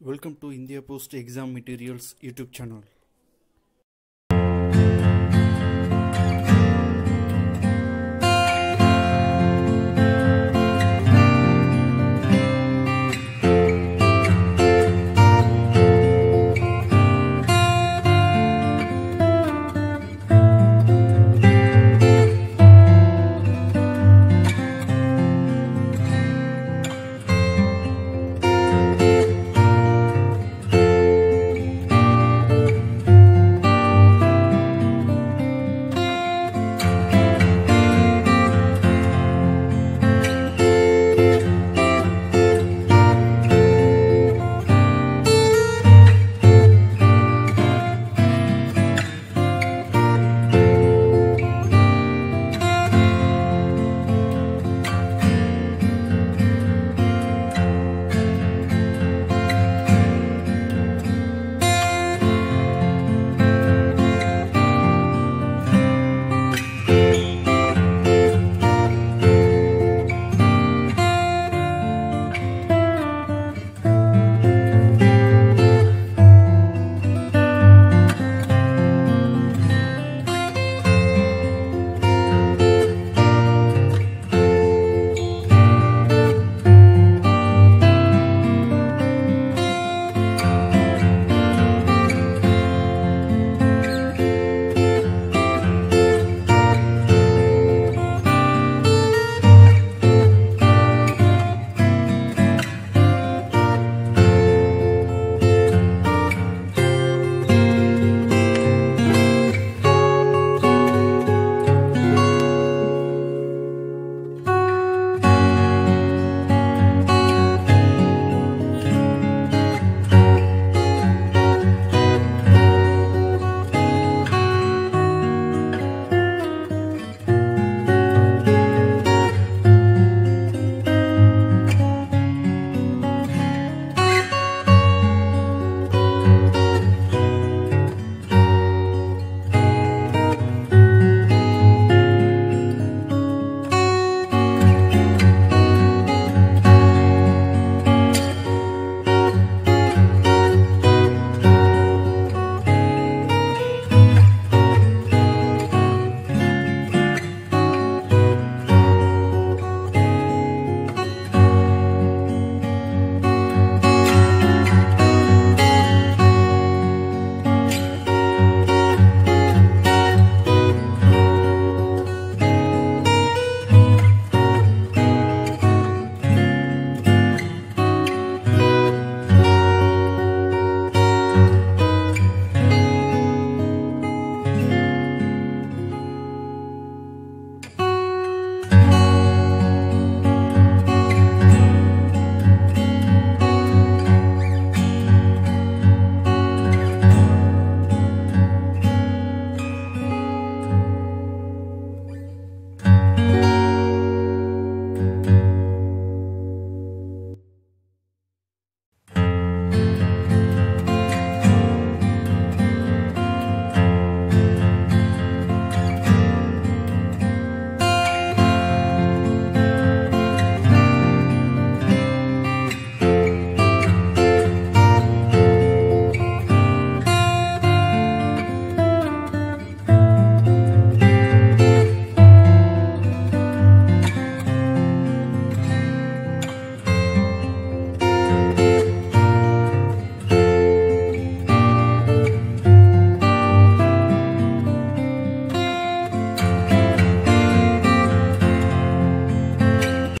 Welcome to India Post Exam Materials YouTube channel.